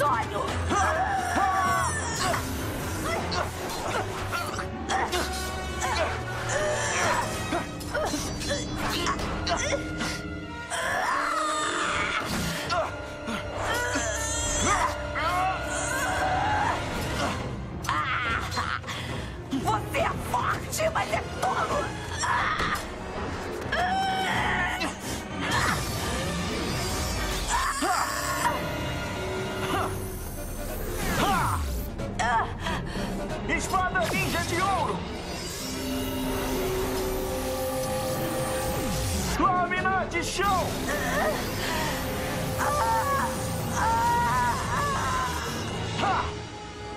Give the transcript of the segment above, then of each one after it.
sonho! De!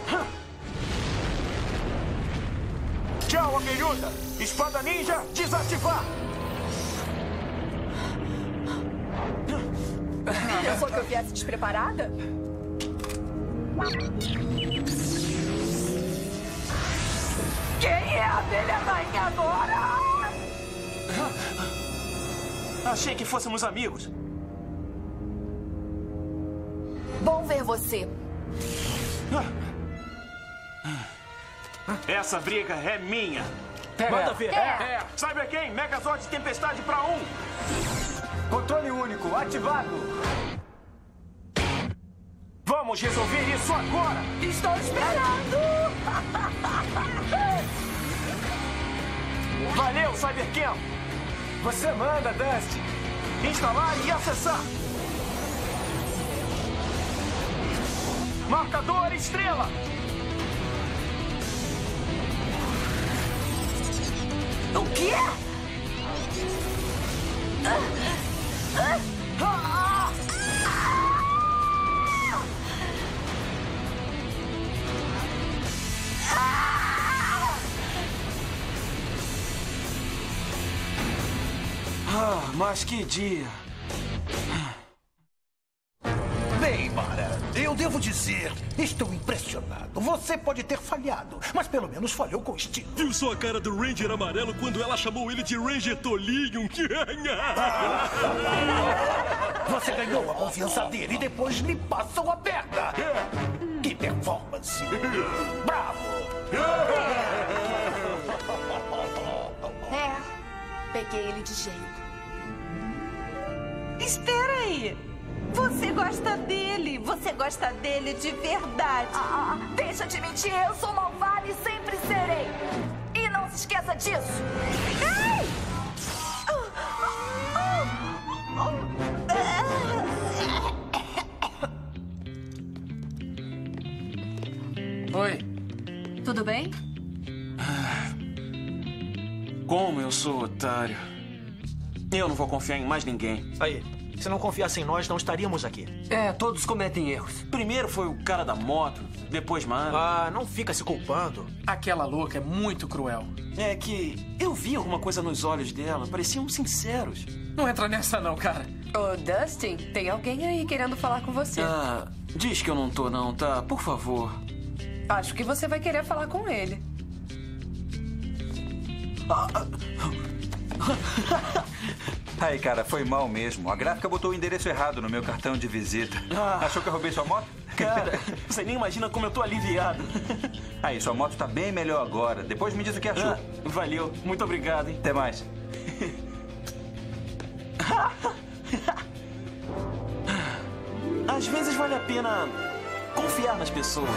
Ha! Tchau, Amelhuda! Espada ninja, desativar! Pensou que eu viesse despreparada? Quem é a abelha rainha agora? Achei que fôssemos amigos. Bom ver você. Essa briga é minha. Manda ver. É. Sabe quem? Megazord Tempestade pra um. Controle único ativado. Vamos resolver isso agora! Estou esperando! Valeu, Cybercam! Você manda, Dusty. Instalar e acessar! Marcador estrela! O quê? Ah, mas que dia! Bem, Mara, eu devo dizer, estou impressionado. Você pode ter falhado, mas pelo menos falhou com estilo. Viu só a cara do Ranger amarelo quando ela chamou ele de Ranger Tolinho? Você ganhou a confiança dele e depois lhe passou a perna. Que performance! Bravo! É, peguei ele de jeito. Espera aí. Você gosta dele. Você gosta dele de verdade. Ah, deixa de mentir, eu sou malvada e sempre serei. E não se esqueça disso. Ei! Oi. Tudo bem? Como eu sou otário. Eu não vou confiar em mais ninguém. Aí, se não confiasse em nós, não estaríamos aqui. É, todos cometem erros. Primeiro foi o cara da moto, depois Mara. Ah, não fica se culpando. Aquela louca é muito cruel. É que eu vi alguma coisa nos olhos dela, pareciam sinceros. Não entra nessa não, cara. Ô, Dustin, tem alguém aí querendo falar com você. Ah, diz que eu não tô não, tá? Por favor. Acho que você vai querer falar com ele. Aí, cara, foi mal mesmo. A gráfica botou o endereço errado no meu cartão de visita. Ah. Achou que eu roubei sua moto? Cara, você nem imagina como eu tô aliviado. Aí, sua moto tá bem melhor agora. Depois me diz o que achou. Ah, valeu, muito obrigado, hein? Até mais. Às vezes vale a pena confiar nas pessoas.